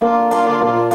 Bye.